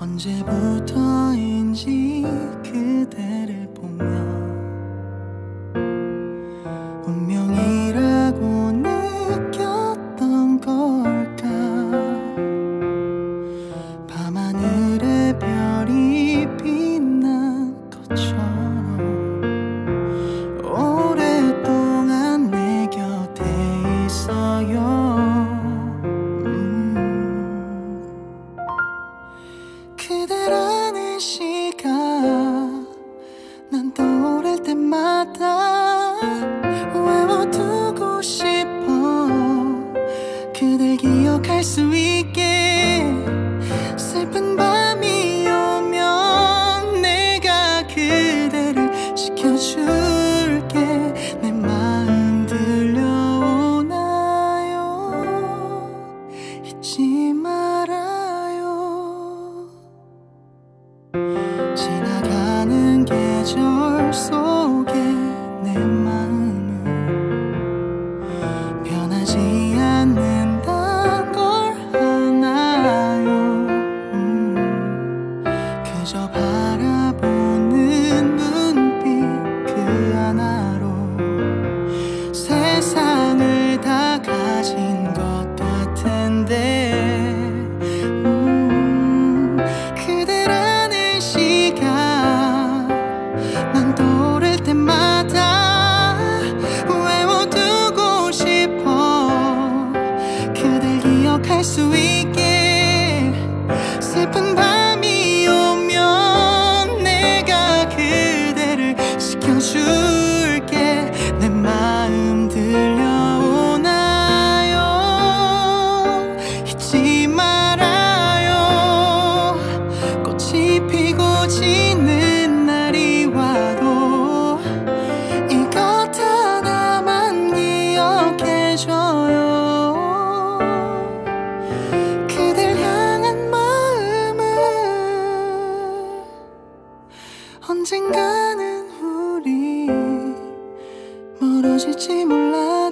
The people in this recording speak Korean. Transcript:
언제부터인지 그대를 보며 운명 기억할 수 있게. 슬픈 밤이 오면 내가 그대를 지켜줄게. 내 마음 들려오나요? 잊지 말아요. 지나가는 계절 속 하는 우리 멀어질지 몰라